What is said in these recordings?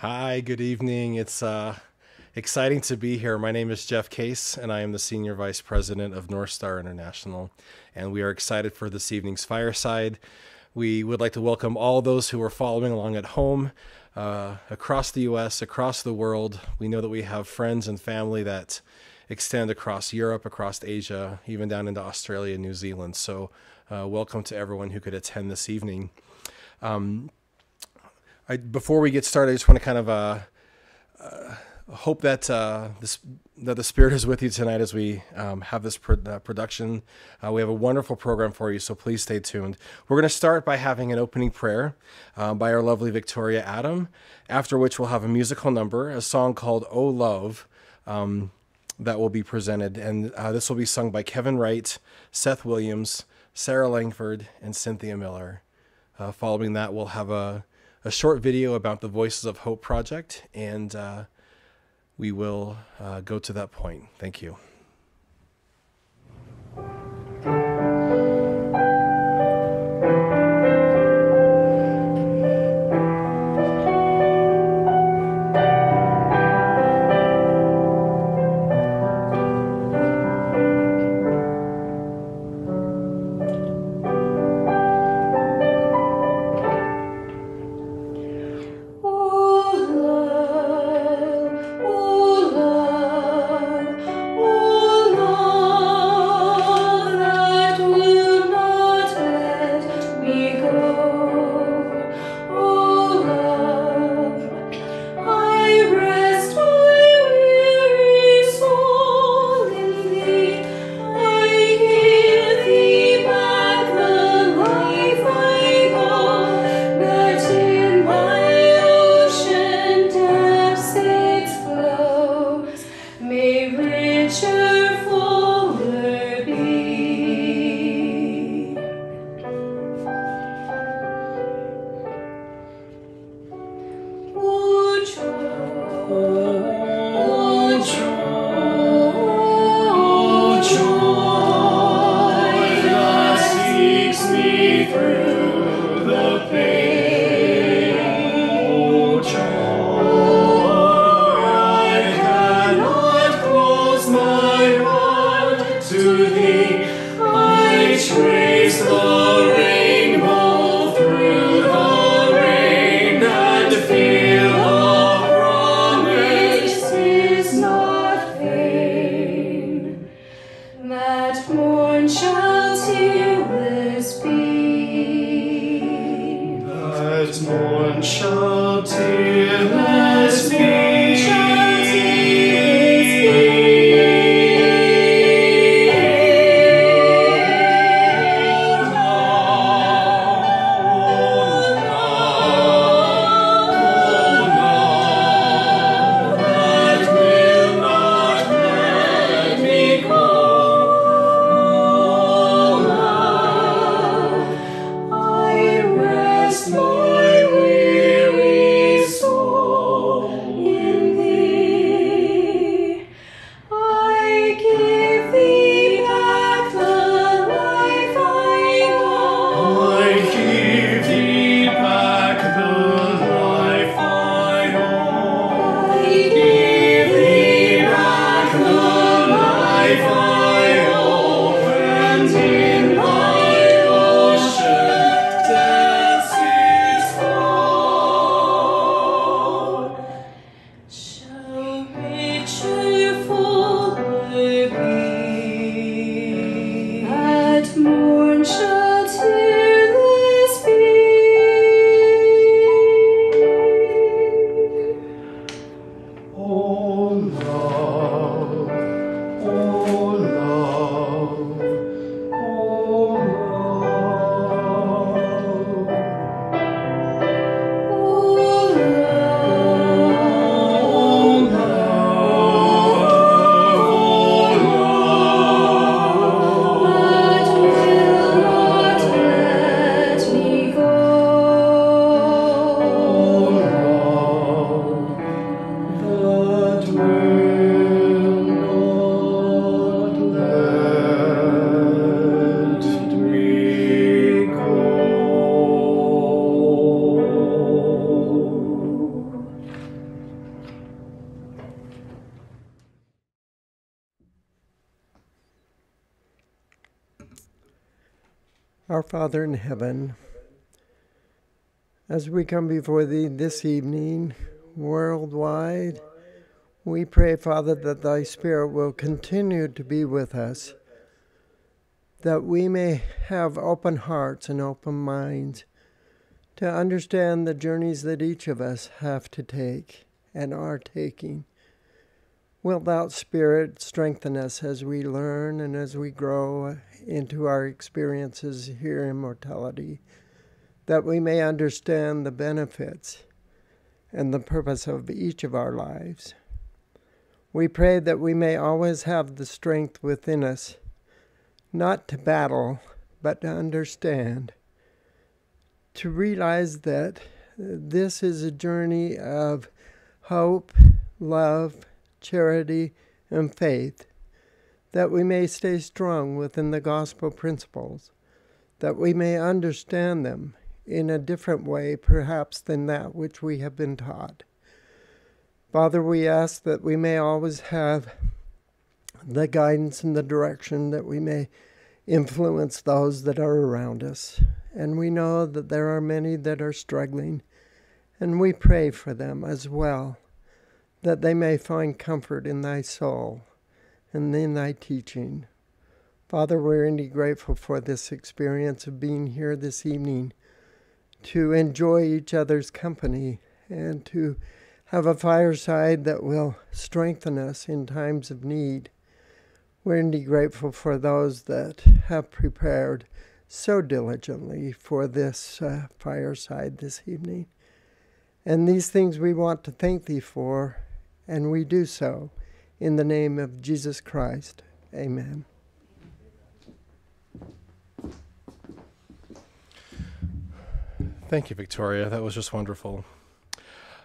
Hi, good evening. It's uh, exciting to be here. My name is Jeff Case, and I am the Senior Vice President of North Star International. And we are excited for this evening's fireside. We would like to welcome all those who are following along at home, uh, across the US, across the world. We know that we have friends and family that extend across Europe, across Asia, even down into Australia and New Zealand. So, uh, welcome to everyone who could attend this evening. Um, I, before we get started, I just want to kind of uh, uh, hope that uh, this, that the Spirit is with you tonight as we um, have this pro- uh, production. Uh, we have a wonderful program for you, so please stay tuned. We're going to start by having an opening prayer um, by our lovely Victoria Adam, after which we'll have a musical number, a song called "Oh Love." Um, that will be presented, and uh, this will be sung by Kevin Wright, Seth Williams, Sarah Langford, and Cynthia Miller. following that, we'll have a a short video about the Voices of Hope project, and uh, we will uh, go to that point. Thank you. Our Father in heaven, as we come before Thee this evening, worldwide, we pray, Father, that Thy Spirit will continue to be with us, that we may have open hearts and open minds to understand the journeys that each of us have to take and are taking. Wilt Thou, Spirit, strengthen us as we learn and as we grow into our experiences here in mortality, that we may understand the benefits and the purpose of each of our lives. We pray that we may always have the strength within us, not to battle, but to understand, to realize that this is a journey of hope, love, charity, and faith that we may stay strong within the gospel principles, that we may understand them in a different way, perhaps, than that which we have been taught. Father, we ask that we may always have the guidance and the direction that we may influence those that are around us. And we know that there are many that are struggling, and we pray for them as well, that they may find comfort in thy soul and in thy teaching. Father, we're indeed grateful for this experience of being here this evening to enjoy each other's company and to have a fireside that will strengthen us in times of need. We're indeed grateful for those that have prepared so diligently for this uh, fireside this evening. And these things we want to thank Thee for, and we do so in the name of Jesus Christ. Amen. Thank you, Victoria. That was just wonderful.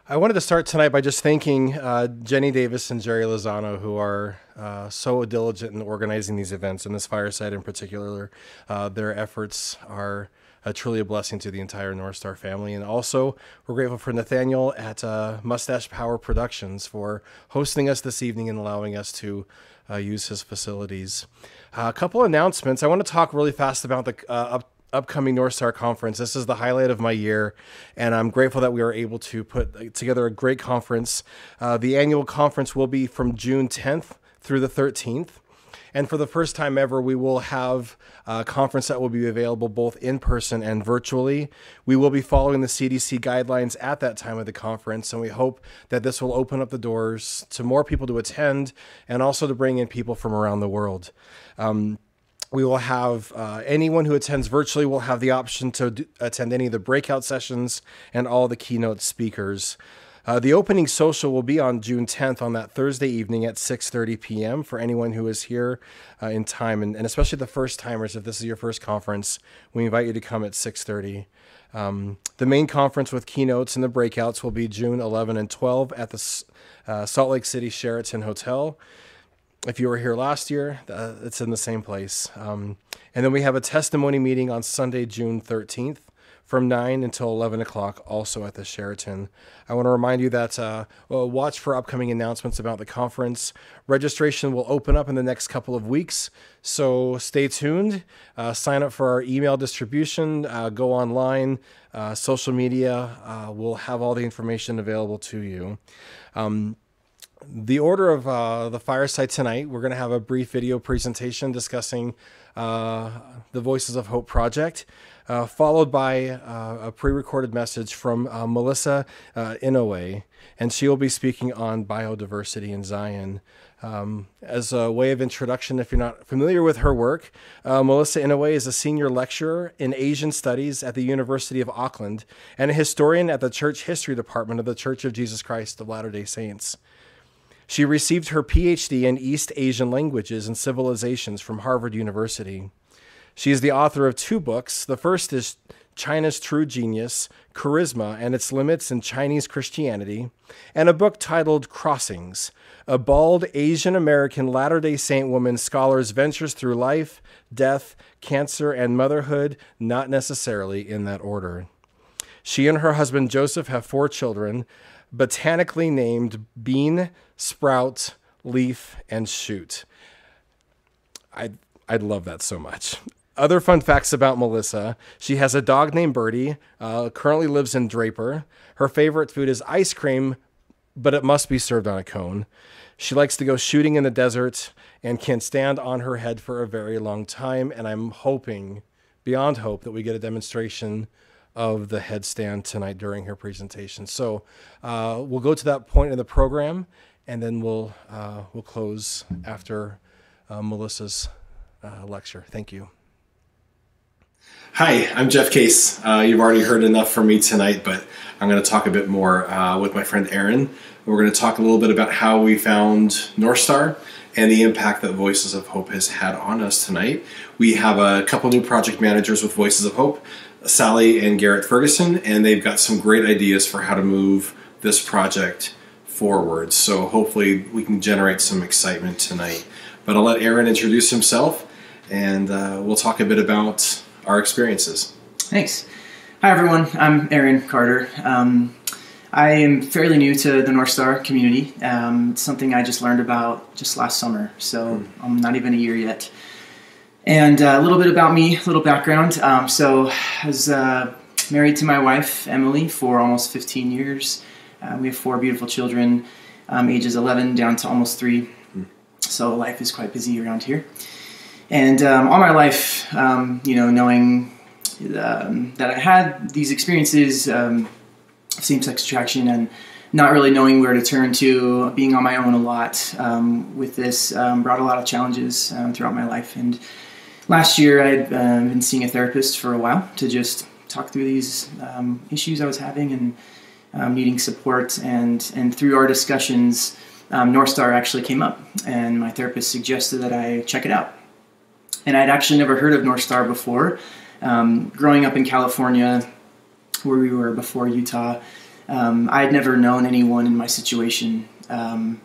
I wanted to start tonight by just thanking uh, Jenny Davis and Jerry Lozano, who are uh, so diligent in organizing these events, and this fireside in particular. Uh, their efforts are uh, truly a blessing to the entire North Star family. And also, we're grateful for Nathaniel at uh, Mustache Power Productions for hosting us this evening and allowing us to uh, use his facilities. a couple announcements. I want to talk really fast about the up upcoming North Star conference. This is the highlight of my year, and I'm grateful that we are able to put together a great conference. Uh, the annual conference will be from June 10th through the 13th. And for the first time ever, we will have a conference that will be available both in person and virtually. We will be following the CDC guidelines at that time of the conference, and we hope that this will open up the doors to more people to attend and also to bring in people from around the world. Um, we will have uh, anyone who attends virtually will have the option to attend any of the breakout sessions and all the keynote speakers. Uh, the opening social will be on June 10th on that Thursday evening at 6:30 p.m. for anyone who is here uh, in time, and, and, especially the first timers. If this is your first conference, we invite you to come at 6:30. Um, the main conference with keynotes and the breakouts will be June 11 and 12 at the uh, Salt Lake City Sheraton Hotel if you were here last year, uh, it's in the same place. Um, and then we have a testimony meeting on Sunday, June 13th from 9 until 11 o'clock, also at the Sheraton. I want to remind you that uh, well, watch for upcoming announcements about the conference. Registration will open up in the next couple of weeks, so stay tuned. Uh, sign up for our email distribution, uh, go online, uh, social media. Uh, we'll have all the information available to you. Um, the order of uh, the fireside tonight, we're going to have a brief video presentation discussing uh, the Voices of Hope project, uh, followed by uh, a pre recorded message from uh, Melissa uh, Inouye, and she will be speaking on biodiversity in Zion. Um, as a way of introduction, if you're not familiar with her work, uh, Melissa Inouye is a senior lecturer in Asian Studies at the University of Auckland and a historian at the Church History Department of the Church of Jesus Christ of Latter day Saints. She received her PhD in East Asian languages and civilizations from Harvard University. She is the author of two books. The first is China's True Jesus Charisma and Its Limits in Chinese Christianity, and a book titled Crossings A Bald Asian American Latter day Saint Woman Scholar's Ventures Through Life, Death, Cancer, and Motherhood, not necessarily in that order. She and her husband Joseph have four children botanically named bean, sprout, leaf, and shoot. I I'd love that so much. Other fun facts about Melissa she has a dog named Birdie, uh, currently lives in Draper. Her favorite food is ice cream, but it must be served on a cone. She likes to go shooting in the desert and can stand on her head for a very long time. And I'm hoping, beyond hope, that we get a demonstration of the headstand tonight during her presentation. So uh, we'll go to that point in the program, and then we'll uh, we'll close after uh, Melissa's uh, lecture. Thank you. Hi, I'm Jeff Case. Uh, you've already heard enough from me tonight, but I'm going to talk a bit more uh, with my friend Aaron. We're going to talk a little bit about how we found North Star and the impact that Voices of Hope has had on us tonight. We have a couple new project managers with Voices of Hope, Sally and Garrett Ferguson, and they've got some great ideas for how to move this project forward. So hopefully we can generate some excitement tonight. But I'll let Aaron introduce himself and uh, we'll talk a bit about our experiences. Thanks. Hi, everyone. I'm Aaron Carter. Um, I am fairly new to the North Star community. Um, it's something I just learned about just last summer, so mm. I'm not even a year yet. And uh, a little bit about me, a little background. Um, so, I was uh, married to my wife, Emily, for almost 15 years. Uh, we have four beautiful children, um, ages 11 down to almost three. Mm. So, life is quite busy around here. And um, all my life, um, you know, knowing um, that I had these experiences, um, same-sex attraction, and not really knowing where to turn to, being on my own a lot um, with this um, brought a lot of challenges throughout my life. And last year, I had uh, been seeing a therapist for a while to just talk through these issues I was having and needing support. And and through our discussions. Um, North Star actually came up, and my therapist suggested that I check it out and I'd actually never heard of North Star before. Um, growing up in California, where we were before Utah, um, I had never known anyone in my situation. Um,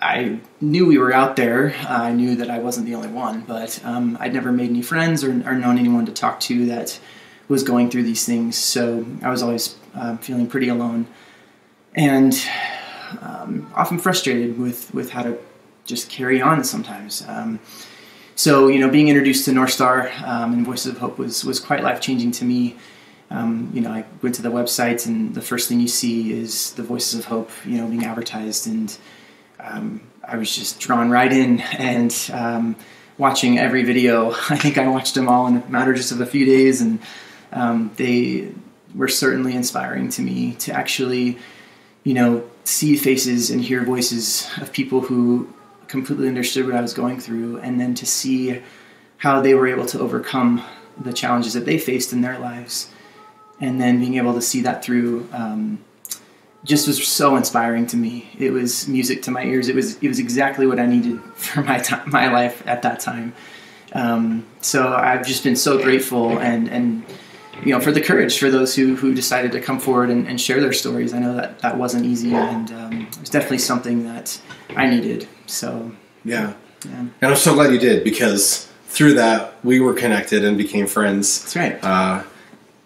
I knew we were out there. I knew that I wasn't the only one, but um, I'd never made any friends or, or, known anyone to talk to that was going through these things. So I was always uh, feeling pretty alone and um, often frustrated with, with how to just carry on sometimes. Um, so you know, being introduced to North Star um, and Voices of Hope was was quite life changing to me. Um, you know, I went to the website, and the first thing you see is the Voices of Hope, you know, being advertised, and um, I was just drawn right in and um, watching every video. I think I watched them all in a matter just of a few days, and um, they were certainly inspiring to me to actually, you know, see faces and hear voices of people who completely understood what I was going through, and then to see how they were able to overcome the challenges that they faced in their lives, and then being able to see that through um, just was so inspiring to me. It was music to my ears. It was it was exactly what I needed for my time, my life at that time. Um, so I've just been so grateful and and you know for the courage for those who who decided to come forward and, and share their stories. I know that that wasn't easy, and um, it was definitely something that I needed. So yeah. yeah. And I'm so glad you did because through that we were connected and became friends. That's right.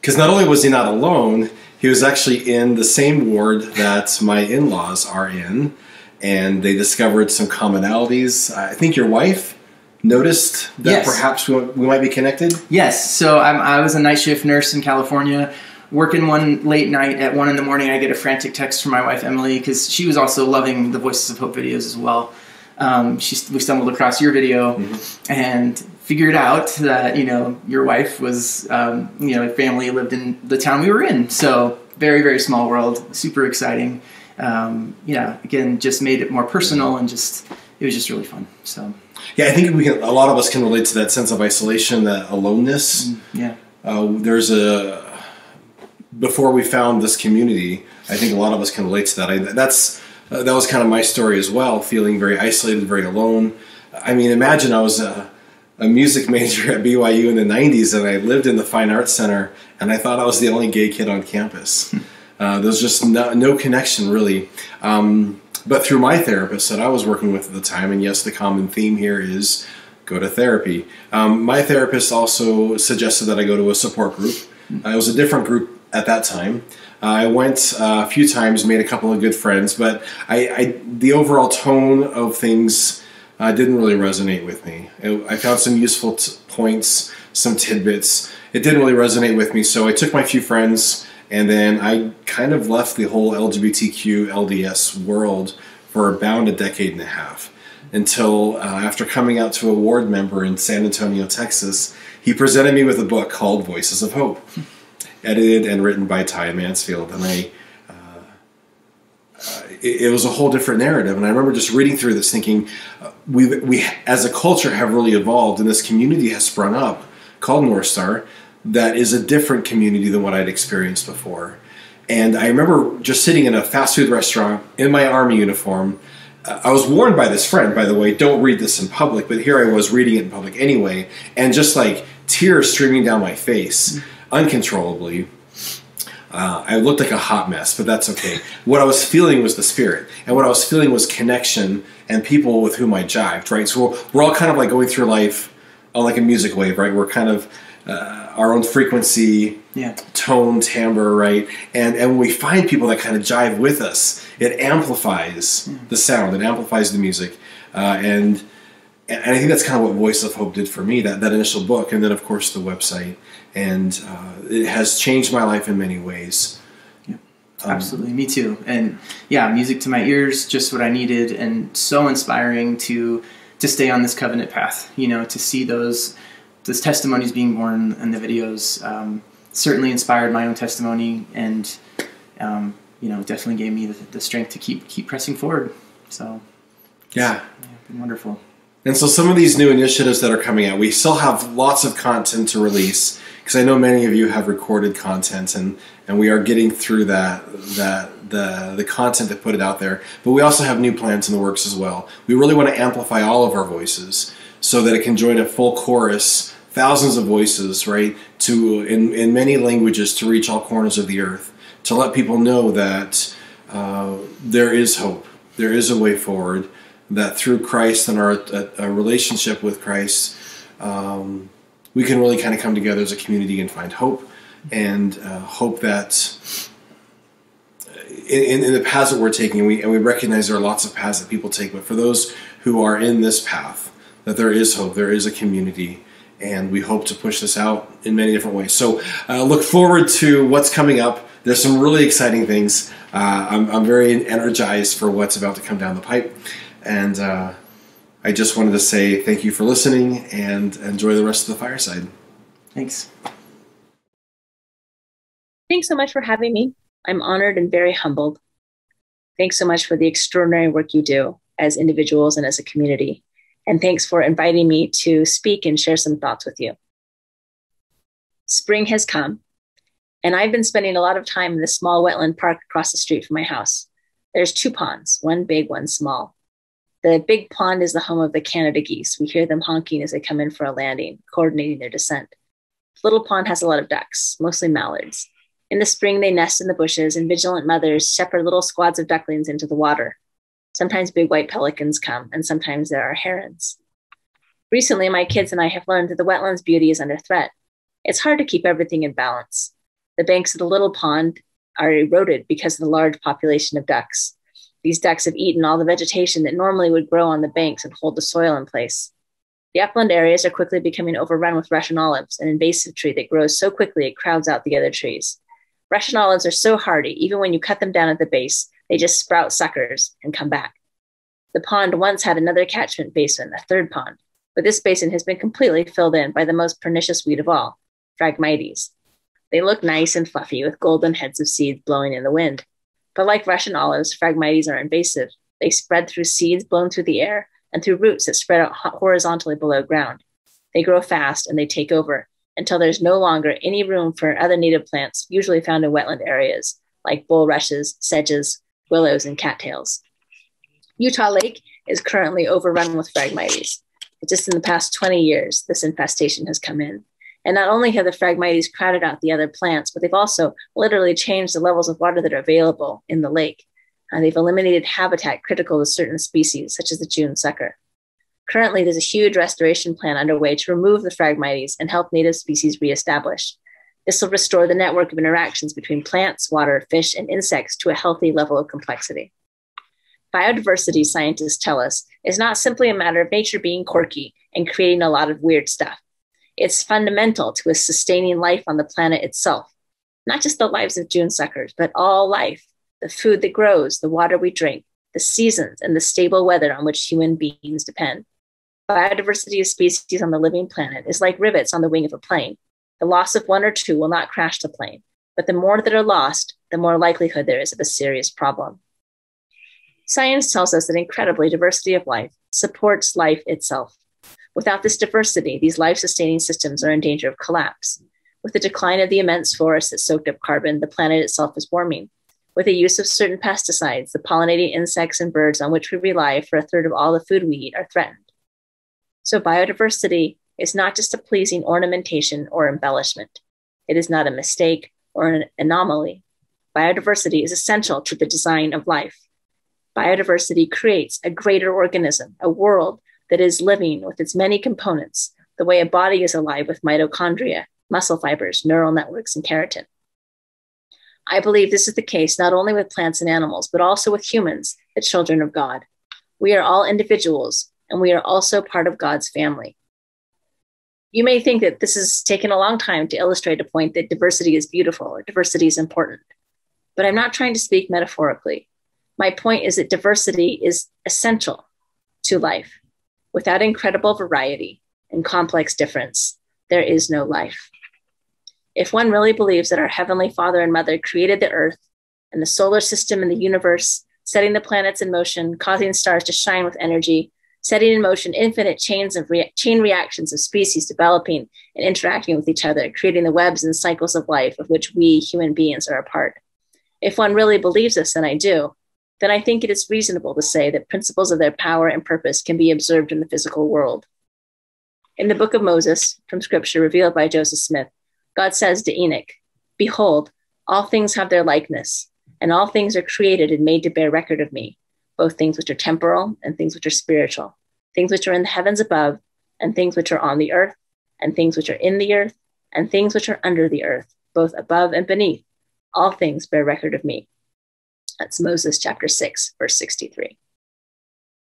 Because uh, not only was he not alone, he was actually in the same ward that my in-laws are in, and they discovered some commonalities. I think your wife noticed that yes. perhaps we, we might be connected. Yes. So I'm, I was a night shift nurse in California working one late night at one in the morning, I get a frantic text from my wife Emily because she was also loving the Voices of Hope videos as well um, she, we stumbled across your video mm-hmm. and figured out that you know your wife was um, you know family lived in the town we were in so very very small world super exciting um, yeah again just made it more personal and just it was just really fun so yeah i think we can a lot of us can relate to that sense of isolation that aloneness mm, yeah uh, there's a before we found this community i think a lot of us can relate to that I, that's uh, that was kind of my story as well, feeling very isolated, very alone. I mean, imagine I was a, a music major at BYU in the 90s and I lived in the Fine Arts Center and I thought I was the only gay kid on campus. Hmm. Uh, there was just no, no connection really. Um, but through my therapist that I was working with at the time, and yes, the common theme here is go to therapy. Um, my therapist also suggested that I go to a support group. Uh, it was a different group at that time. I went uh, a few times, made a couple of good friends, but I, I the overall tone of things uh, didn't really resonate with me. I found some useful points some tidbits. It didn't really resonate with me, so I took my few friends and then I kind of left the whole LGBTQ LDS world for about a decade and a half until uh, after coming out to a ward member in San Antonio, Texas, he presented me with a book called Voices of Hope, edited and written by Ty Mansfield. And I, uh, it, it, was a whole different narrative. And I remember just reading through this thinking, uh, we, we as a culture have really evolved and this community has sprung up called North Star that is a different community than what I'd experienced before. And I remember just sitting in a fast food restaurant in my army uniform I was warned by this friend, by the way, don't read this in public, but here I was reading it in public anyway, and just like tears streaming down my face uncontrollably. Uh, I looked like a hot mess, but that's okay. What I was feeling was the spirit, and what I was feeling was connection and people with whom I jived, right? So we're, we're all kind of like going through life on like a music wave, right? We're kind of uh, our own frequency, yeah. tone, timbre, right? And and when we find people that kind of jive with us, it amplifies mm. the sound, it amplifies the music, uh, and and I think that's kind of what Voice of Hope did for me. That that initial book, and then of course the website, and uh, it has changed my life in many ways. Yeah, um, absolutely, me too. And yeah, music to my ears, just what I needed, and so inspiring to to stay on this covenant path. You know, to see those those testimonies being born in the videos um, certainly inspired my own testimony and um, you know definitely gave me the, the, strength to keep keep pressing forward. So yeah, yeah wonderful. And so some of these new initiatives that are coming out we still have lots of content to release because i know many of you have recorded content and and we are getting through that that the the content to put it out there. But we also have new plans in the works as well. We really want to amplify all of our voices so that it can join a full chorus thousands of voices, right, to in, in many languages to reach all corners of the earth, to let people know that uh, there is hope, there is a way forward, that through Christ and our a, a relationship with Christ, um, we can really kind of come together as a community and find hope, and uh, hope that. In, in, the paths that we're taking, we, and we recognize there are lots of paths that people take, but for those who are in this path, that there is hope, there is a community, and we hope to push this out in many different ways. So uh, look forward to what's coming up. There's some really exciting things. Uh, I'm, I'm, very energized for what's about to come down the pipe. And uh, I just wanted to say thank you for listening and enjoy the rest of the fireside. Thanks. Thanks so much for having me. I'm honored and very humbled. Thanks so much for the extraordinary work you do as individuals and as a community and thanks for inviting me to speak and share some thoughts with you. Spring has come, and I've been spending a lot of time in the small wetland park across the street from my house. There's two ponds, one big, one small. The big pond is the home of the Canada geese. We hear them honking as they come in for a landing, coordinating their descent. The little pond has a lot of ducks, mostly mallards. In the spring, they nest in the bushes, and vigilant mothers shepherd little squads of ducklings into the water. Sometimes big white pelicans come, and sometimes there are herons. Recently, my kids and I have learned that the wetland's beauty is under threat. It's hard to keep everything in balance. The banks of the little pond are eroded because of the large population of ducks. These ducks have eaten all the vegetation that normally would grow on the banks and hold the soil in place. The upland areas are quickly becoming overrun with Russian olives, an invasive tree that grows so quickly it crowds out the other trees. Russian olives are so hardy, even when you cut them down at the base, they just sprout suckers and come back. The pond once had another catchment basin, a third pond, but this basin has been completely filled in by the most pernicious weed of all, Phragmites. They look nice and fluffy with golden heads of seeds blowing in the wind. But like Russian olives, Phragmites are invasive. They spread through seeds blown through the air and through roots that spread out horizontally below ground. They grow fast and they take over until there's no longer any room for other native plants usually found in wetland areas like bulrushes, sedges, willows, and cattails. Utah Lake is currently overrun with Phragmites. Just in the past 20 years, this infestation has come in. And not only have the Phragmites crowded out the other plants, but they've also literally changed the levels of water that are available in the lake. Uh, they've eliminated habitat critical to certain species, such as the June sucker. Currently, there's a huge restoration plan underway to remove the Phragmites and help native species reestablish. This will restore the network of interactions between plants, water, fish, and insects to a healthy level of complexity. Biodiversity, scientists tell us, is not simply a matter of nature being quirky and creating a lot of weird stuff. It's fundamental to a sustaining life on the planet itself, not just the lives of June suckers, but all life, the food that grows, the water we drink, the seasons, and the stable weather on which human beings depend. Biodiversity of species on the living planet is like rivets on the wing of a plane. The loss of one or two will not crash the plane, but the more that are lost, the more likelihood there is of a serious problem. Science tells us that incredibly diversity of life supports life itself. Without this diversity, these life sustaining systems are in danger of collapse. With the decline of the immense forests that soaked up carbon, the planet itself is warming. With the use of certain pesticides, the pollinating insects and birds on which we rely for a third of all the food we eat are threatened. So, biodiversity is not just a pleasing ornamentation or embellishment. It is not a mistake or an anomaly. Biodiversity is essential to the design of life. Biodiversity creates a greater organism, a world that is living with its many components, the way a body is alive with mitochondria, muscle fibers, neural networks, and keratin. I believe this is the case not only with plants and animals, but also with humans, the children of God. We are all individuals, and we are also part of God's family. You may think that this has taken a long time to illustrate a point that diversity is beautiful or diversity is important, but I'm not trying to speak metaphorically. My point is that diversity is essential to life. Without incredible variety and complex difference, there is no life. If one really believes that our Heavenly Father and Mother created the earth and the solar system and the universe, setting the planets in motion, causing stars to shine with energy, setting in motion infinite chains of rea- chain reactions of species developing and interacting with each other, creating the webs and cycles of life of which we human beings are a part. If one really believes this, and I do, then I think it is reasonable to say that principles of their power and purpose can be observed in the physical world. In the book of Moses, from scripture revealed by Joseph Smith, God says to Enoch, Behold, all things have their likeness, and all things are created and made to bear record of me, both things which are temporal and things which are spiritual, things which are in the heavens above, and things which are on the earth, and things which are in the earth, and things which are under the earth, both above and beneath. All things bear record of me. That's Moses chapter 6, verse 63.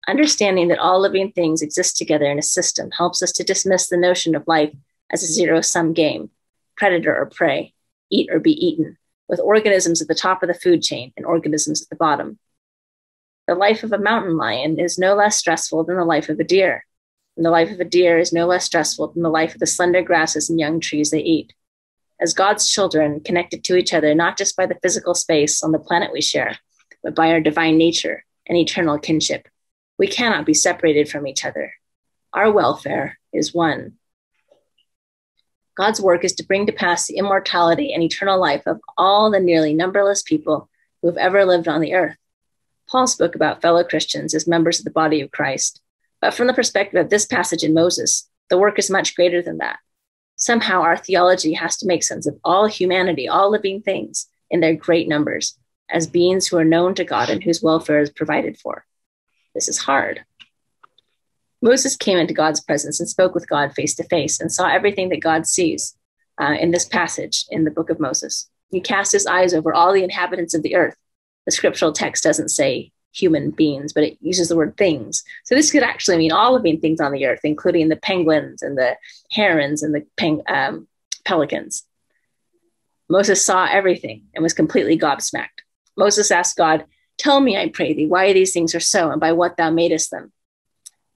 Understanding that all living things exist together in a system helps us to dismiss the notion of life as a zero sum game predator or prey, eat or be eaten, with organisms at the top of the food chain and organisms at the bottom. The life of a mountain lion is no less stressful than the life of a deer, and the life of a deer is no less stressful than the life of the slender grasses and young trees they eat. As God's children, connected to each other not just by the physical space on the planet we share, but by our divine nature and eternal kinship, we cannot be separated from each other. Our welfare is one. God's work is to bring to pass the immortality and eternal life of all the nearly numberless people who have ever lived on the earth. Paul spoke about fellow Christians as members of the body of Christ, but from the perspective of this passage in Moses, the work is much greater than that. Somehow, our theology has to make sense of all humanity, all living things, in their great numbers, as beings who are known to God and whose welfare is provided for. This is hard. Moses came into God's presence and spoke with God face to face and saw everything that God sees uh, in this passage in the book of Moses. He cast his eyes over all the inhabitants of the earth. The scriptural text doesn't say human beings, but it uses the word things. So this could actually mean all living things on the earth, including the penguins and the herons and the peng- um, pelicans. Moses saw everything and was completely gobsmacked. Moses asked God, Tell me, I pray thee, why these things are so and by what thou madest them.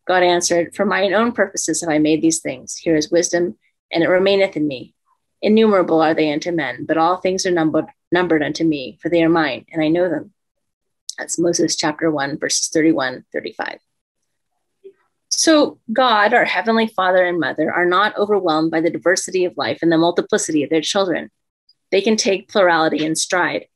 God answered, For mine own purposes have I made these things. Here is wisdom, and it remaineth in me. Innumerable are they unto men, but all things are numbered, numbered unto me, for they are mine, and I know them. That's Moses chapter 1, verses 31, 35. So, God, our Heavenly Father and Mother, are not overwhelmed by the diversity of life and the multiplicity of their children. They can take plurality in stride.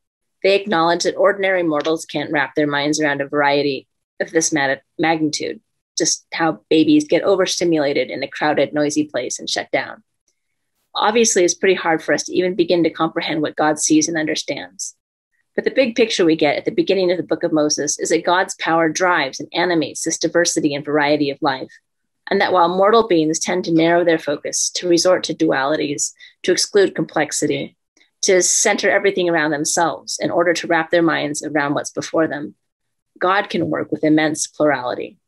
They acknowledge that ordinary mortals can't wrap their minds around a variety of this magnitude just how babies get overstimulated in a crowded, noisy place and shut down. Obviously, it's pretty hard for us to even begin to comprehend what God sees and understands. But the big picture we get at the beginning of the book of Moses is that God's power drives and animates this diversity and variety of life. And that while mortal beings tend to narrow their focus, to resort to dualities, to exclude complexity, to center everything around themselves in order to wrap their minds around what's before them, God can work with immense plurality.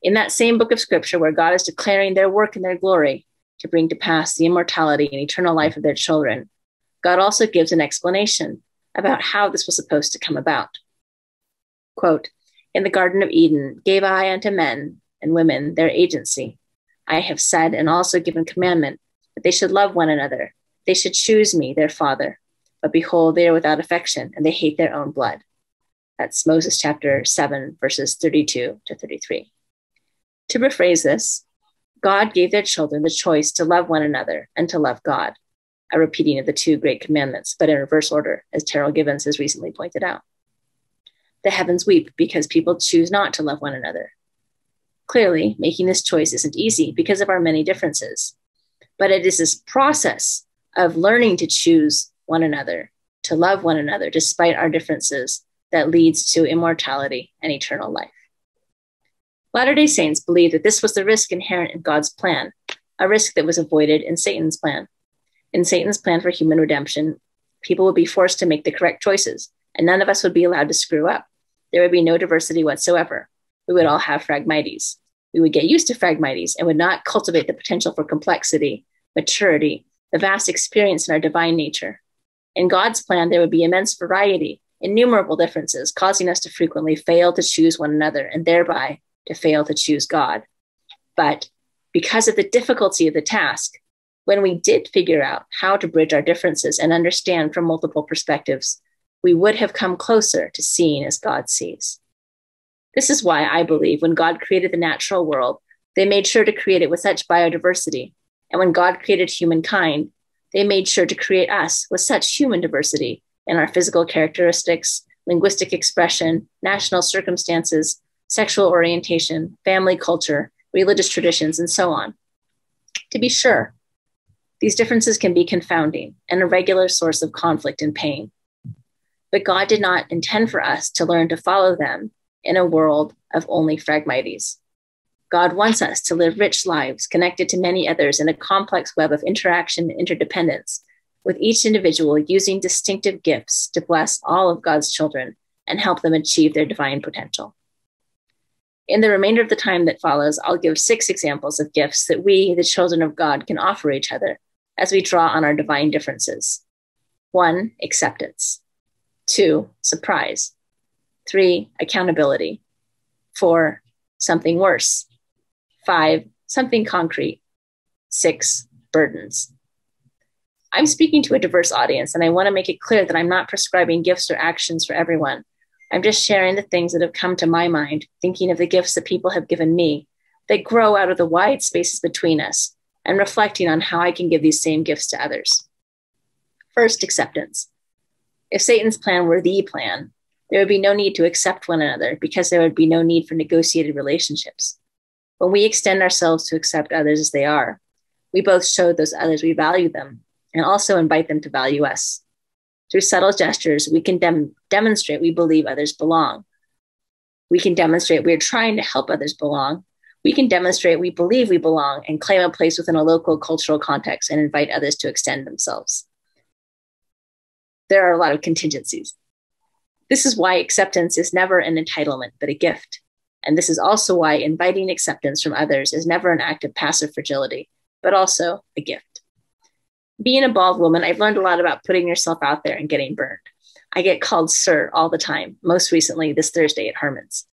In that same book of scripture where God is declaring their work and their glory, to bring to pass the immortality and eternal life of their children, God also gives an explanation about how this was supposed to come about. Quote, In the Garden of Eden gave I unto men and women their agency. I have said and also given commandment that they should love one another. They should choose me, their father. But behold, they are without affection, and they hate their own blood. That's Moses chapter 7, verses 32 to 33. To rephrase this, God gave their children the choice to love one another and to love God, a repeating of the two great commandments, but in reverse order, as Terryl Givens has recently pointed out. The heavens weep because people choose not to love one another. Clearly, making this choice isn't easy because of our many differences, but it is this process of learning to choose one another, to love one another despite our differences, that leads to immortality and eternal life. Latter day Saints believe that this was the risk inherent in God's plan, a risk that was avoided in Satan's plan. In Satan's plan for human redemption, people would be forced to make the correct choices, and none of us would be allowed to screw up. There would be no diversity whatsoever. We would all have phragmites. We would get used to phragmites and would not cultivate the potential for complexity, maturity, the vast experience in our divine nature. In God's plan, there would be immense variety, innumerable differences, causing us to frequently fail to choose one another and thereby to fail to choose God. But because of the difficulty of the task, when we did figure out how to bridge our differences and understand from multiple perspectives, we would have come closer to seeing as God sees. This is why I believe when God created the natural world, they made sure to create it with such biodiversity. And when God created humankind, they made sure to create us with such human diversity in our physical characteristics, linguistic expression, national circumstances, sexual orientation, family culture, religious traditions, and so on. To be sure, these differences can be confounding and a regular source of conflict and pain. But God did not intend for us to learn to follow them in a world of only phragmites. God wants us to live rich lives connected to many others in a complex web of interaction and interdependence, with each individual using distinctive gifts to bless all of God's children and help them achieve their divine potential. In the remainder of the time that follows, I'll give six examples of gifts that we, the children of God, can offer each other as we draw on our divine differences. One, acceptance. Two, surprise. Three, accountability. Four, something worse. Five, something concrete. Six, burdens. I'm speaking to a diverse audience, and I want to make it clear that I'm not prescribing gifts or actions for everyone. I'm just sharing the things that have come to my mind, thinking of the gifts that people have given me that grow out of the wide spaces between us and reflecting on how I can give these same gifts to others. First, acceptance. If Satan's plan were the plan, there would be no need to accept one another because there would be no need for negotiated relationships. When we extend ourselves to accept others as they are, we both show those others we value them and also invite them to value us. Through subtle gestures, we can dem- demonstrate we believe others belong. We can demonstrate we're trying to help others belong. We can demonstrate we believe we belong and claim a place within a local cultural context and invite others to extend themselves. There are a lot of contingencies. This is why acceptance is never an entitlement, but a gift. And this is also why inviting acceptance from others is never an act of passive fragility, but also a gift being a bald woman, I've learned a lot about putting yourself out there and getting burned. I get called sir all the time, most recently this Thursday at Harmon's.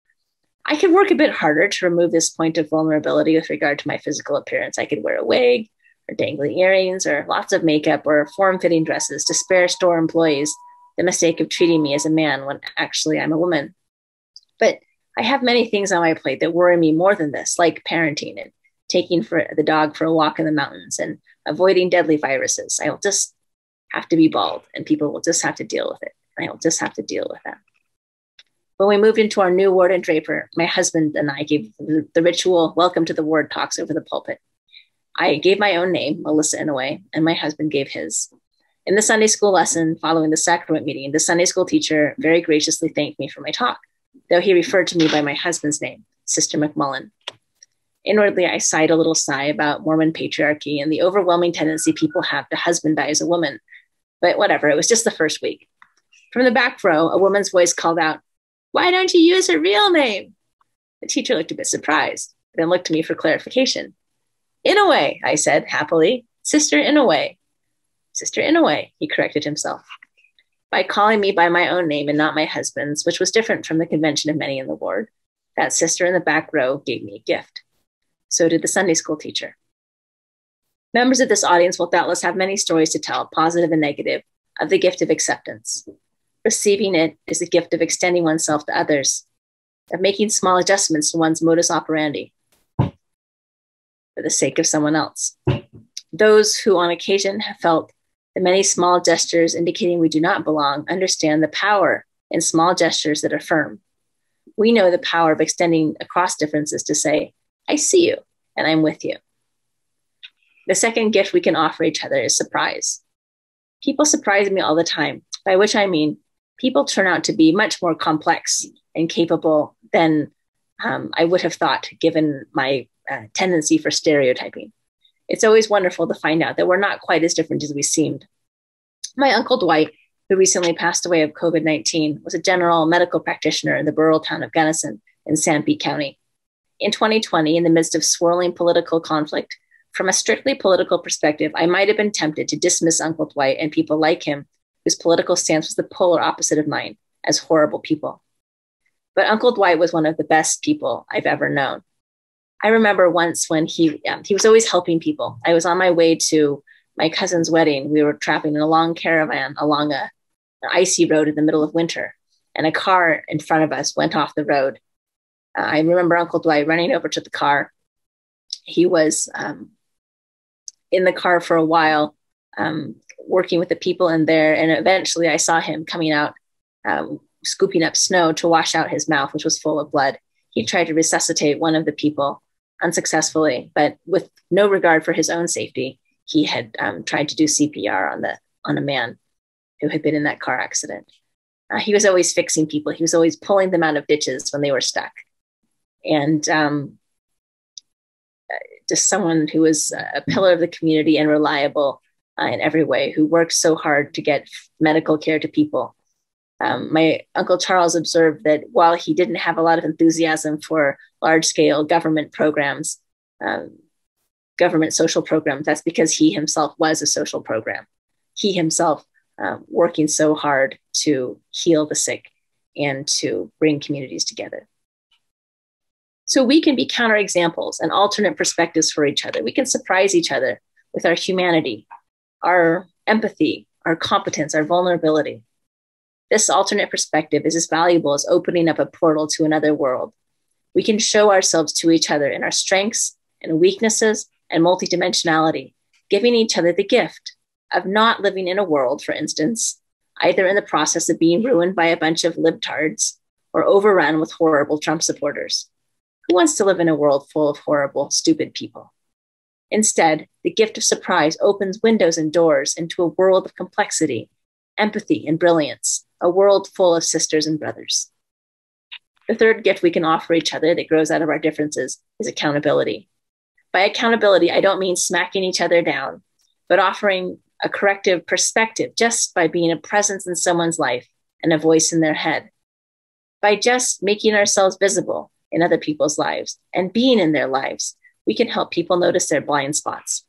I could work a bit harder to remove this point of vulnerability with regard to my physical appearance. I could wear a wig or dangling earrings or lots of makeup or form fitting dresses to spare store employees the mistake of treating me as a man when actually I'm a woman. But I have many things on my plate that worry me more than this, like parenting and taking for the dog for a walk in the mountains and avoiding deadly viruses. I will just have to be bald and people will just have to deal with it. I will just have to deal with that. When we moved into our new ward in Draper, my husband and I gave the ritual welcome to the ward talks over the pulpit. I gave my own name, Melissa Inouye, and my husband gave his. In the Sunday school lesson following the sacrament meeting, the Sunday school teacher very graciously thanked me for my talk, though he referred to me by my husband's name, Sister McMullen. Inwardly, I sighed a little sigh about Mormon patriarchy and the overwhelming tendency people have to husbandize a woman. But whatever, it was just the first week. From the back row, a woman's voice called out, Why don't you use her real name? The teacher looked a bit surprised, then looked to me for clarification. Inouye, I said happily. Sister Inouye. Sister Inouye, he corrected himself. By calling me by my own name and not my husband's, which was different from the convention of many in the ward, that sister in the back row gave me a gift. So did the Sunday school teacher. Members of this audience will doubtless have many stories to tell, positive and negative, of the gift of acceptance. Receiving it is the gift of extending oneself to others, of making small adjustments to one's modus operandi for the sake of someone else. Those who on occasion have felt the many small gestures indicating we do not belong understand the power in small gestures that affirm. We know the power of extending across differences to say, I see you and I'm with you. The second gift we can offer each other is surprise. People surprise me all the time, by which I mean people turn out to be much more complex and capable than um, I would have thought, given my uh, tendency for stereotyping. It's always wonderful to find out that we're not quite as different as we seemed. My uncle Dwight, who recently passed away of COVID 19, was a general medical practitioner in the rural town of Gunnison in Sanpete County. In 2020, in the midst of swirling political conflict, from a strictly political perspective, I might have been tempted to dismiss Uncle Dwight and people like him, whose political stance was the polar opposite of mine, as horrible people. But Uncle Dwight was one of the best people I've ever known. I remember once when he um, he was always helping people. I was on my way to my cousin's wedding. We were traveling in a long caravan along a, an icy road in the middle of winter, and a car in front of us went off the road. I remember Uncle Dwight running over to the car. He was um, in the car for a while, um, working with the people in there. And eventually I saw him coming out, um, scooping up snow to wash out his mouth, which was full of blood. He tried to resuscitate one of the people unsuccessfully, but with no regard for his own safety, he had um, tried to do CPR on the on a man who had been in that car accident. Uh, he was always fixing people. He was always pulling them out of ditches when they were stuck. And um, just someone who was a pillar of the community and reliable uh, in every way, who worked so hard to get medical care to people. Um, my uncle Charles observed that while he didn't have a lot of enthusiasm for large scale government programs, um, government social programs, that's because he himself was a social program. He himself um, working so hard to heal the sick and to bring communities together. So we can be counterexamples and alternate perspectives for each other. We can surprise each other with our humanity, our empathy, our competence, our vulnerability. This alternate perspective is as valuable as opening up a portal to another world. We can show ourselves to each other in our strengths and weaknesses and multidimensionality, giving each other the gift of not living in a world, for instance, either in the process of being ruined by a bunch of libtards or overrun with horrible Trump supporters. Who wants to live in a world full of horrible, stupid people? Instead, the gift of surprise opens windows and doors into a world of complexity, empathy, and brilliance, a world full of sisters and brothers. The third gift we can offer each other that grows out of our differences is accountability. By accountability, I don't mean smacking each other down, but offering a corrective perspective just by being a presence in someone's life and a voice in their head. By just making ourselves visible in other people's lives and being in their lives, we can help people notice their blind spots.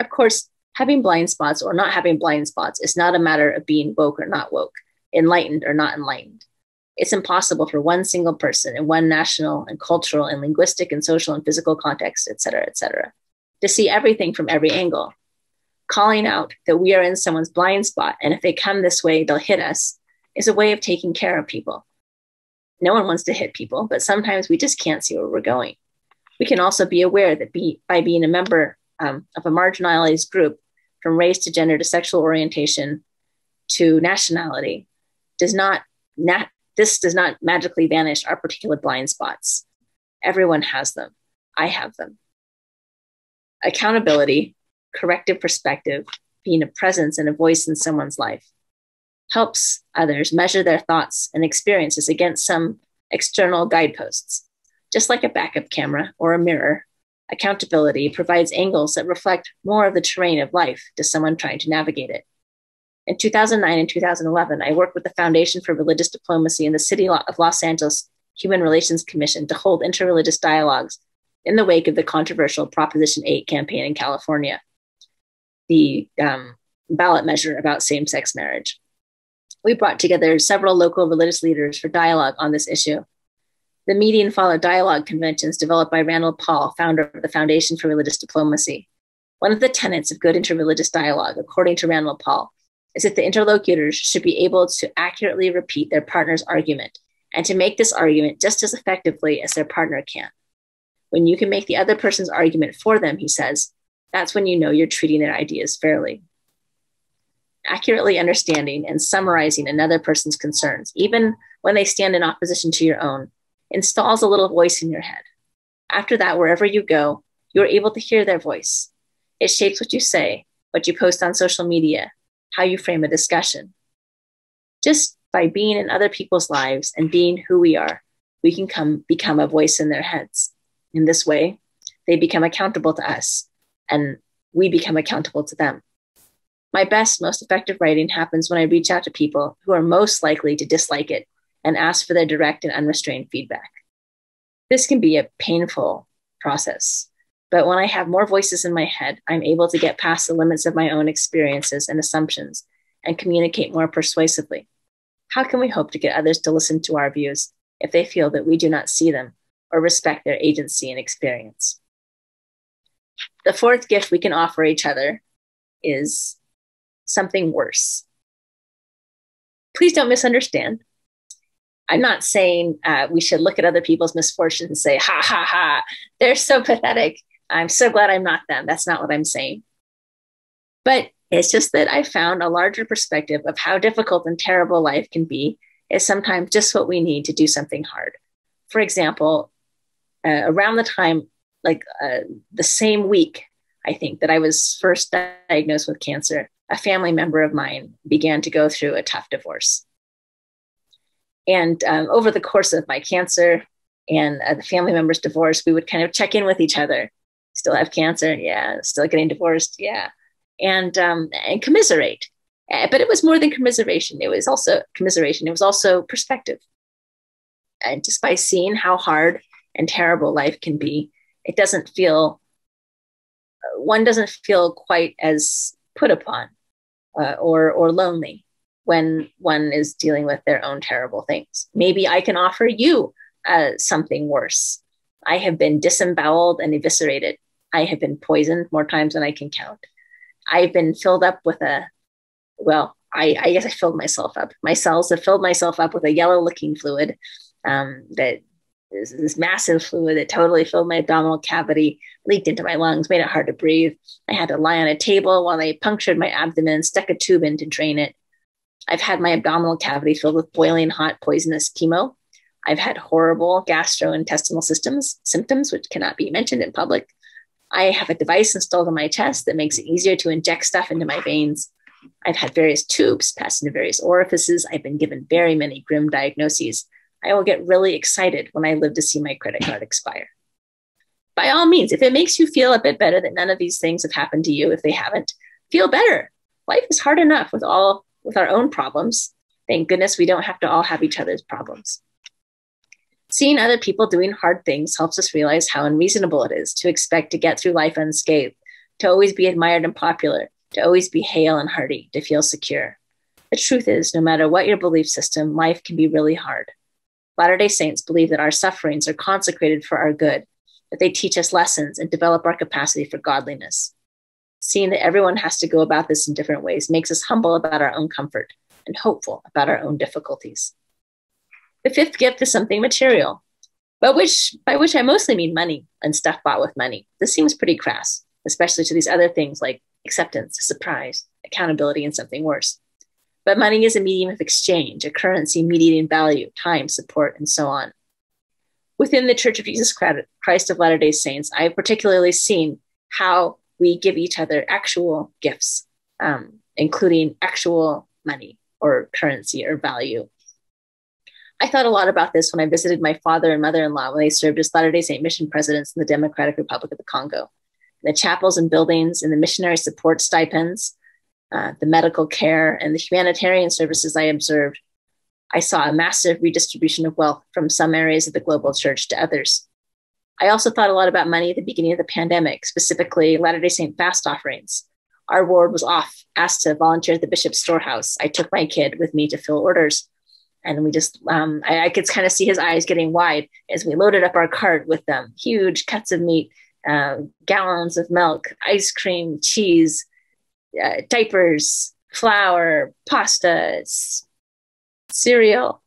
Of course, having blind spots or not having blind spots is not a matter of being woke or not woke, enlightened or not enlightened. It's impossible for one single person in one national and cultural and linguistic and social and physical context, et cetera, et cetera, to see everything from every angle. Calling out that we are in someone's blind spot, and if they come this way, they'll hit us, is a way of taking care of people no one wants to hit people, but sometimes we just can't see where we're going. We can also be aware that be, by being a member um, of a marginalized group, from race to gender to sexual orientation to nationality, does not, nat- this does not magically vanish our particular blind spots. Everyone has them. I have them. Accountability, corrective perspective, being a presence and a voice in someone's life helps others measure their thoughts and experiences against some external guideposts. Just like a backup camera or a mirror, accountability provides angles that reflect more of the terrain of life to someone trying to navigate it. In 2009 and 2011, I worked with the Foundation for Religious Diplomacy and the City of Los Angeles Human Relations Commission to hold interreligious dialogues in the wake of the controversial Proposition 8 campaign in California, the um, ballot measure about same sex marriage. We brought together several local religious leaders for dialogue on this issue. The meeting followed dialogue conventions developed by Randall Paul, founder of the Foundation for Religious Diplomacy. One of the tenets of good interreligious dialogue, according to Randall Paul, is that the interlocutors should be able to accurately repeat their partner's argument and to make this argument just as effectively as their partner can. When you can make the other person's argument for them, he says, that's when you know you're treating their ideas fairly. Accurately understanding and summarizing another person's concerns, even when they stand in opposition to your own, installs a little voice in your head. After that, wherever you go, you are able to hear their voice. It shapes what you say, what you post on social media, how you frame a discussion. Just by being in other people's lives and being who we are, we can come become a voice in their heads. In this way, they become accountable to us and we become accountable to them. My best, most effective writing happens when I reach out to people who are most likely to dislike it and ask for their direct and unrestrained feedback. This can be a painful process, but when I have more voices in my head, I'm able to get past the limits of my own experiences and assumptions and communicate more persuasively. How can we hope to get others to listen to our views if they feel that we do not see them or respect their agency and experience? The fourth gift we can offer each other is something worse. Please don't misunderstand. I'm not saying uh, we should look at other people's misfortunes and say, ha ha ha, they're so pathetic. I'm so glad I'm not them. That's not what I'm saying. But it's just that I found a larger perspective of how difficult and terrible life can be is sometimes just what we need to do something hard. For example, uh, around the time, like uh, the same week, I think that I was first diagnosed with cancer, a family member of mine began to go through a tough divorce. And um, over the course of my cancer and uh, the family member's divorce, we would kind of check in with each other. Still have cancer? Yeah. Still getting divorced? Yeah and um, and commiserate. Uh, but it was more than commiseration. It was also commiseration. It was also perspective. And just by seeing how hard and terrible life can be, it doesn't feel one doesn't feel quite as put upon uh, or or lonely when one is dealing with their own terrible things. Maybe I can offer you uh, something worse. I have been disemboweled and eviscerated. I have been poisoned more times than I can count. I've been filled up with a, well, I, I guess I filled myself up. My cells have filled myself up with a yellow looking fluid um, that is this massive fluid that totally filled my abdominal cavity, leaked into my lungs, made it hard to breathe. I had to lie on a table while they punctured my abdomen, stuck a tube in to drain it. I've had my abdominal cavity filled with boiling hot poisonous chemo. I've had horrible gastrointestinal systems symptoms, which cannot be mentioned in public. I have a device installed on my chest that makes it easier to inject stuff into my veins. I've had various tubes passed into various orifices. I've been given very many grim diagnoses. I will get really excited when I live to see my credit card expire. By all means, if it makes you feel a bit better that none of these things have happened to you, if they haven't, feel better. Life is hard enough with all with our own problems. Thank goodness we don't have to all have each other's problems. Seeing other people doing hard things helps us realize how unreasonable it is to expect to get through life unscathed, to always be admired and popular, to always be hale and hearty, to feel secure. The truth is, no matter what your belief system, life can be really hard. Latter day Saints believe that our sufferings are consecrated for our good, that they teach us lessons and develop our capacity for godliness. Seeing that everyone has to go about this in different ways makes us humble about our own comfort and hopeful about our own difficulties. The fifth gift is something material, but which by which I mostly mean money and stuff bought with money. This seems pretty crass, especially to these other things like acceptance, surprise, accountability, and something worse. But money is a medium of exchange, a currency mediating value, time, support, and so on. Within the Church of Jesus Christ of Latter day Saints, I have particularly seen how we give each other actual gifts, um, including actual money or currency or value. I thought a lot about this when I visited my father and mother in law when they served as Latter day Saint mission presidents in the Democratic Republic of the Congo. The chapels and buildings and the missionary support stipends, uh, the medical care, and the humanitarian services I observed, I saw a massive redistribution of wealth from some areas of the global church to others. I also thought a lot about money at the beginning of the pandemic, specifically Latter day Saint fast offerings. Our ward was off, asked to volunteer at the bishop's storehouse. I took my kid with me to fill orders. And we just, um, I, I, could kind of see his eyes getting wide as we loaded up our cart with them huge cuts of meat, uh, gallons of milk, ice cream, cheese, uh, diapers, flour, pasta, cereal.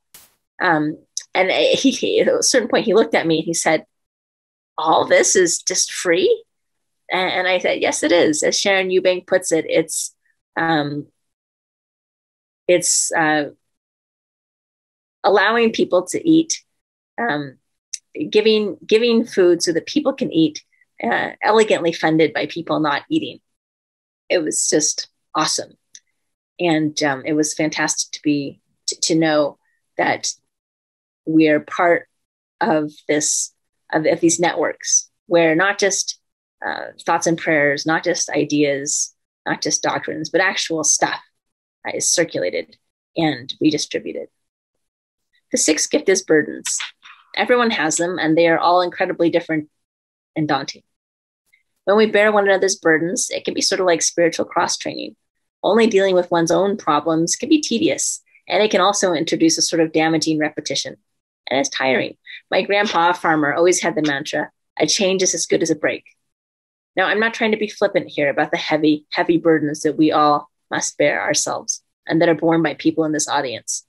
Um, and he, he, at a certain point, he looked at me and he said, All this is just free? And, and I said, Yes, it is. As Sharon Eubank puts it, it's, um, it's uh, allowing people to eat, um, giving, giving food so that people can eat, uh, elegantly funded by people not eating. It was just awesome. And um, it was fantastic to be, to, to know that we're part of this of, of these networks where not just uh, thoughts and prayers, not just ideas, not just doctrines, but actual stuff is circulated and redistributed. The sixth gift is burdens. Everyone has them, and they are all incredibly different and daunting. When we bear one another's burdens, it can be sort of like spiritual cross training. Only dealing with one's own problems can be tedious, and it can also introduce a sort of damaging repetition and it's tiring. My grandpa, a farmer, always had the mantra a change is as good as a break. Now, I'm not trying to be flippant here about the heavy, heavy burdens that we all must bear ourselves and that are borne by people in this audience.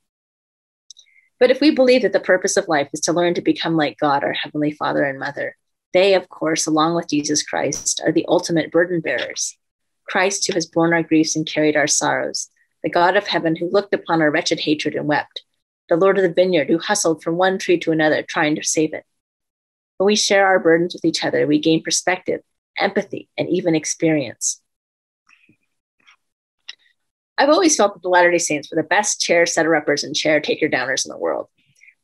But if we believe that the purpose of life is to learn to become like God, our Heavenly Father and Mother, they, of course, along with Jesus Christ, are the ultimate burden bearers. Christ, who has borne our griefs and carried our sorrows, the God of heaven who looked upon our wretched hatred and wept, the Lord of the vineyard who hustled from one tree to another trying to save it. When we share our burdens with each other, we gain perspective, empathy, and even experience. I've always felt that the Latter day Saints were the best chair setter uppers and chair taker downers in the world.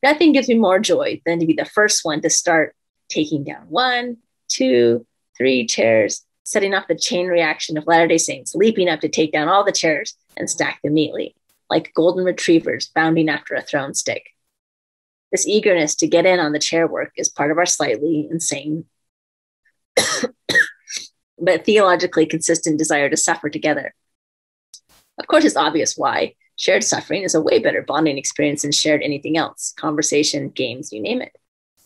Nothing gives me more joy than to be the first one to start taking down one, two, three chairs, setting off the chain reaction of Latter day Saints, leaping up to take down all the chairs and stack them neatly like golden retrievers bounding after a thrown stick. This eagerness to get in on the chair work is part of our slightly insane, but theologically consistent desire to suffer together. Of course, it's obvious why. Shared suffering is a way better bonding experience than shared anything else conversation, games, you name it.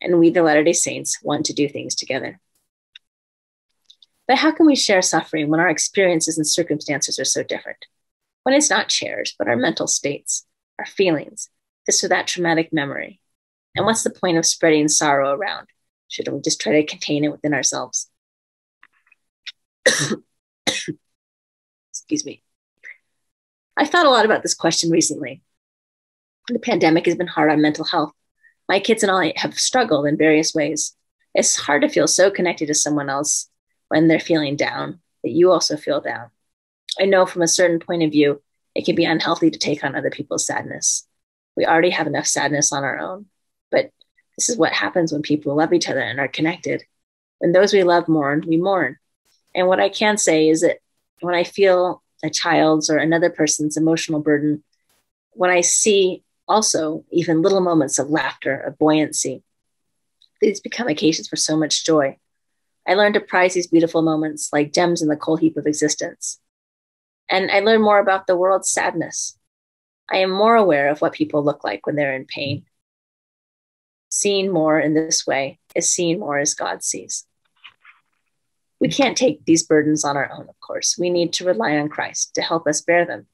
And we, the Latter day Saints, want to do things together. But how can we share suffering when our experiences and circumstances are so different? when it's not chairs, but our mental states, our feelings, this or that traumatic memory. And what's the point of spreading sorrow around? Shouldn't we just try to contain it within ourselves? Excuse me. I thought a lot about this question recently. The pandemic has been hard on mental health. My kids and I have struggled in various ways. It's hard to feel so connected to someone else when they're feeling down that you also feel down. I know from a certain point of view, it can be unhealthy to take on other people's sadness. We already have enough sadness on our own, but this is what happens when people love each other and are connected. When those we love mourn, we mourn. And what I can say is that when I feel a child's or another person's emotional burden, when I see also even little moments of laughter, of buoyancy, these become occasions for so much joy. I learn to prize these beautiful moments like gems in the coal heap of existence. And I learn more about the world's sadness. I am more aware of what people look like when they're in pain. Seeing more in this way is seeing more as God sees. We can't take these burdens on our own, of course. We need to rely on Christ to help us bear them.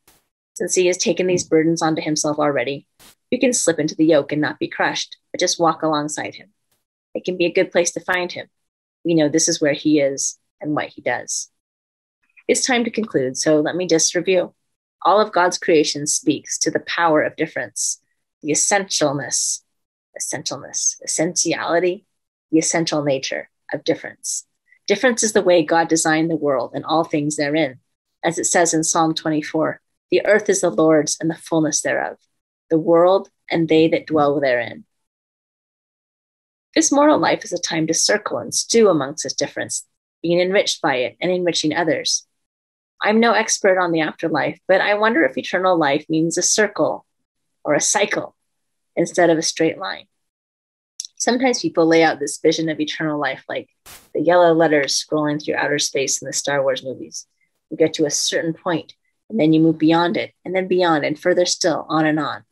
Since he has taken these burdens onto himself already, we can slip into the yoke and not be crushed, but just walk alongside him. It can be a good place to find him. We know this is where he is and what he does. It's time to conclude, so let me just review. All of God's creation speaks to the power of difference, the essentialness, essentialness, essentiality, the essential nature of difference. Difference is the way God designed the world and all things therein. As it says in Psalm 24, the earth is the Lord's and the fullness thereof, the world and they that dwell therein. This mortal life is a time to circle and stew amongst this difference, being enriched by it and enriching others. I'm no expert on the afterlife, but I wonder if eternal life means a circle or a cycle instead of a straight line. Sometimes people lay out this vision of eternal life like the yellow letters scrolling through outer space in the Star Wars movies. You get to a certain point, and then you move beyond it, and then beyond, and further still, on and on.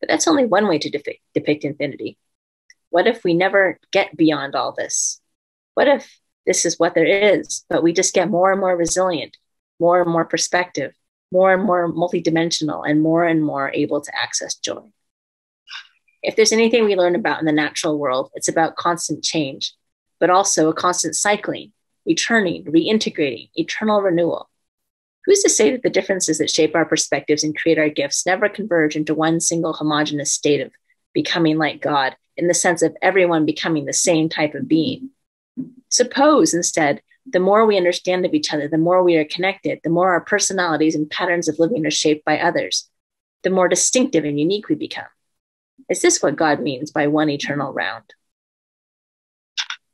But that's only one way to depict, depict infinity. What if we never get beyond all this? What if this is what there is, but we just get more and more resilient, more and more perspective, more and more multidimensional, and more and more able to access joy? If there's anything we learn about in the natural world, it's about constant change, but also a constant cycling, returning, reintegrating, eternal renewal. Who's to say that the differences that shape our perspectives and create our gifts never converge into one single homogenous state of becoming like God in the sense of everyone becoming the same type of being? Suppose instead, the more we understand of each other, the more we are connected, the more our personalities and patterns of living are shaped by others, the more distinctive and unique we become. Is this what God means by one eternal round?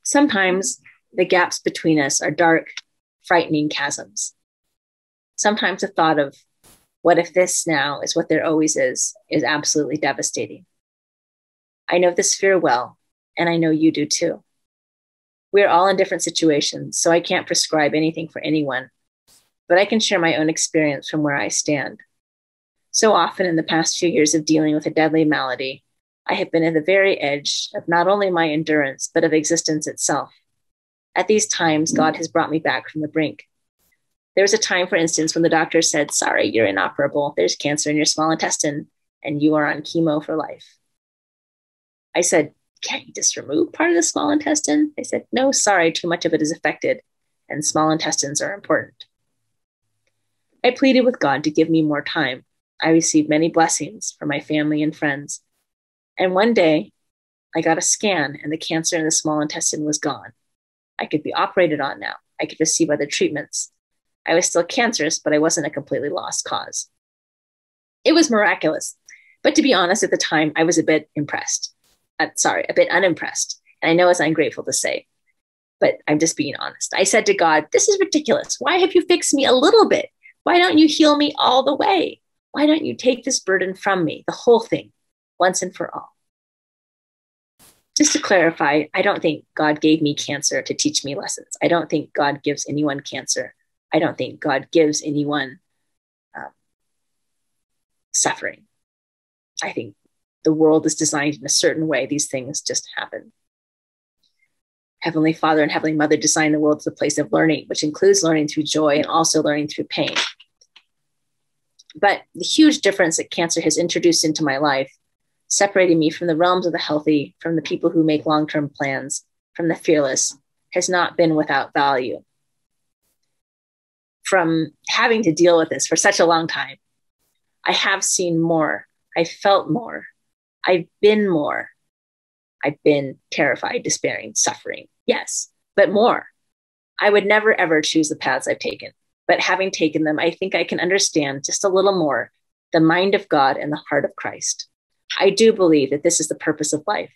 Sometimes the gaps between us are dark, frightening chasms. Sometimes the thought of what if this now is what there always is is absolutely devastating. I know this fear well, and I know you do too. We're all in different situations, so I can't prescribe anything for anyone, but I can share my own experience from where I stand. So often in the past few years of dealing with a deadly malady, I have been at the very edge of not only my endurance, but of existence itself. At these times, hmm. God has brought me back from the brink. There was a time, for instance, when the doctor said, Sorry, you're inoperable. There's cancer in your small intestine, and you are on chemo for life. I said, Can't you just remove part of the small intestine? They said, No, sorry, too much of it is affected, and small intestines are important. I pleaded with God to give me more time. I received many blessings from my family and friends. And one day, I got a scan, and the cancer in the small intestine was gone. I could be operated on now. I could receive other treatments. I was still cancerous, but I wasn't a completely lost cause. It was miraculous. But to be honest, at the time, I was a bit impressed. Uh, sorry, a bit unimpressed. And I know it's ungrateful to say, but I'm just being honest. I said to God, This is ridiculous. Why have you fixed me a little bit? Why don't you heal me all the way? Why don't you take this burden from me, the whole thing, once and for all? just to clarify, I don't think God gave me cancer to teach me lessons. I don't think God gives anyone cancer. I don't think God gives anyone um, suffering. I think the world is designed in a certain way. These things just happen. Heavenly Father and Heavenly Mother designed the world as a place of learning, which includes learning through joy and also learning through pain. But the huge difference that cancer has introduced into my life separating me from the realms of the healthy, from the people who make long term plans, from the fearless, has not been without value. From having to deal with this for such a long time, I have seen more. I felt more. I've been more. I've been terrified, despairing, suffering. Yes, but more. I would never ever choose the paths I've taken. But having taken them, I think I can understand just a little more the mind of God and the heart of Christ. I do believe that this is the purpose of life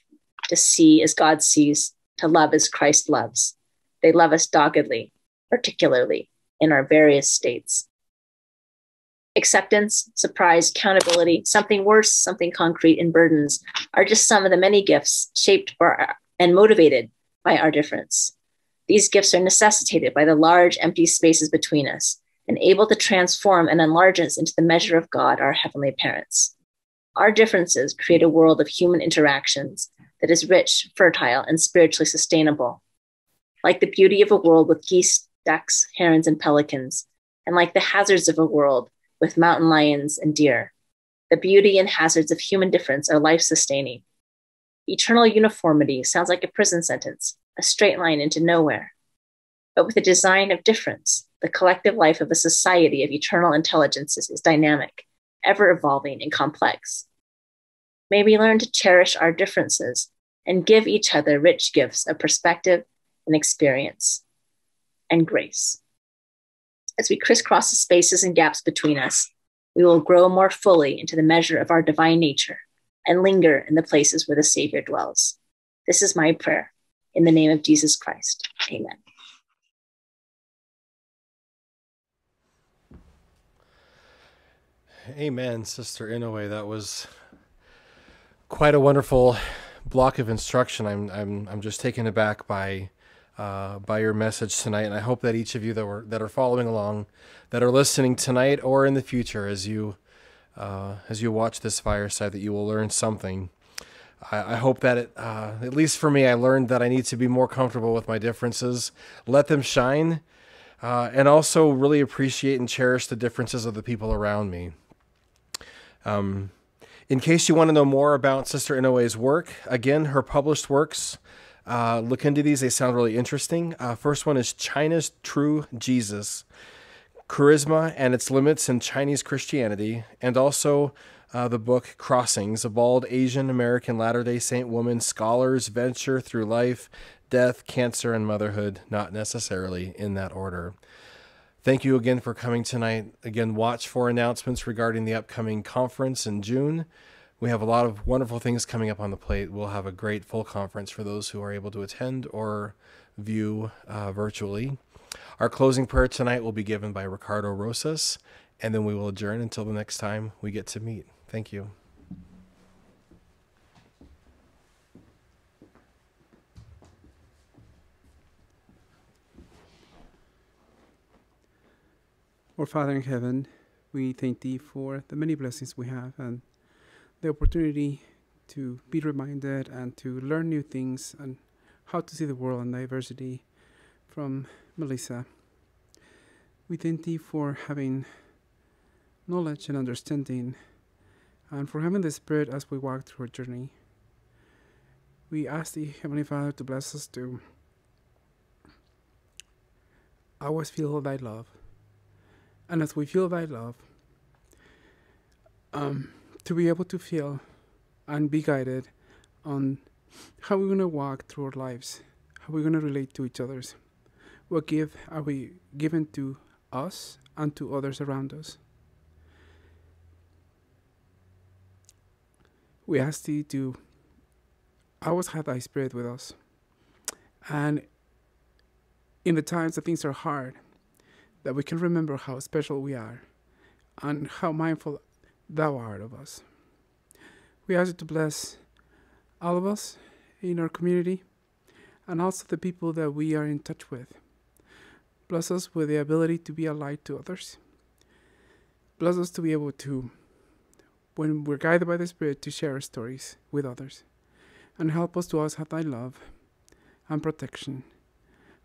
to see as God sees, to love as Christ loves. They love us doggedly, particularly in our various states. Acceptance, surprise, accountability, something worse, something concrete, and burdens are just some of the many gifts shaped our, and motivated by our difference. These gifts are necessitated by the large empty spaces between us and able to transform and enlarge us into the measure of God, our heavenly parents. Our differences create a world of human interactions that is rich, fertile, and spiritually sustainable. Like the beauty of a world with geese, ducks, herons, and pelicans, and like the hazards of a world with mountain lions and deer, the beauty and hazards of human difference are life sustaining. Eternal uniformity sounds like a prison sentence, a straight line into nowhere. But with a design of difference, the collective life of a society of eternal intelligences is dynamic ever evolving and complex. May we learn to cherish our differences and give each other rich gifts of perspective and experience and grace. As we crisscross the spaces and gaps between us, we will grow more fully into the measure of our divine nature and linger in the places where the Savior dwells. This is my prayer in the name of Jesus Christ. Amen. Amen, Sister Inouye. That was quite a wonderful block of instruction, I'm I'm I'm just taken aback by uh, by your message tonight, and I hope that each of you that were that are following along, that are listening tonight or in the future, as you uh, as you watch this fireside, that you will learn something. I, hope that it, uh, at least for me, I learned that I need to be more comfortable with my differences, let them shine, uh, and also really appreciate and cherish the differences of the people around me. Um, in case you want to know more about Sister Inouye's work, again, her published works, uh, look into these. They sound really interesting. Uh, first one is China's True Jesus Charisma and Its Limits in Chinese Christianity, and also uh, the book Crossings, a bald Asian American Latter day Saint woman scholar's venture through life, death, cancer, and motherhood, not necessarily in that order. Thank you again for coming tonight. Again, watch for announcements regarding the upcoming conference in June. We have a lot of wonderful things coming up on the plate. We'll have a great full conference for those who are able to attend or view uh, virtually. Our closing prayer tonight will be given by Ricardo Rosas, and then we will adjourn until the next time we get to meet. Thank you. Our Father in heaven, we thank Thee for the many blessings we have and the opportunity to be reminded and to learn new things and how to see the world and diversity from Melissa. We thank Thee for having knowledge and understanding and for having the Spirit as we walk through our journey. We ask the Heavenly Father, to bless us to always feel Thy love and as we feel thy love, um, to be able to feel and be guided on how we're going to walk through our lives, how we're going to relate to each other, what gift are we given to us and to others around us. We ask thee to always have thy spirit with us. And in the times that things are hard, that we can remember how special we are and how mindful thou art of us. We ask you to bless all of us in our community and also the people that we are in touch with. Bless us with the ability to be a light to others. Bless us to be able to, when we're guided by the Spirit, to share our stories with others. And help us to always have thy love and protection.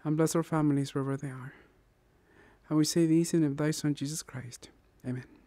And bless our families wherever they are. And we say these in the name of thy Son, Jesus Christ. Amen.